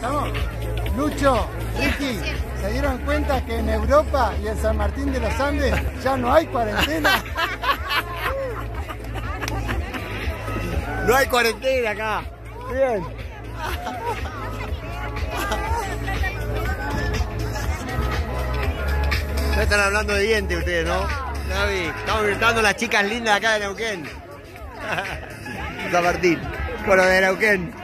¿Estamos? Lucho, Ricky, ¿se dieron cuenta que en Europa y en San Martín de los Andes ya no hay cuarentena? No hay cuarentena acá. Bien. Ya están hablando de dientes ustedes, ¿no? Gaby, estamos gritando las chicas lindas acá de Neuquén. San Martín, con lo de Neuquén.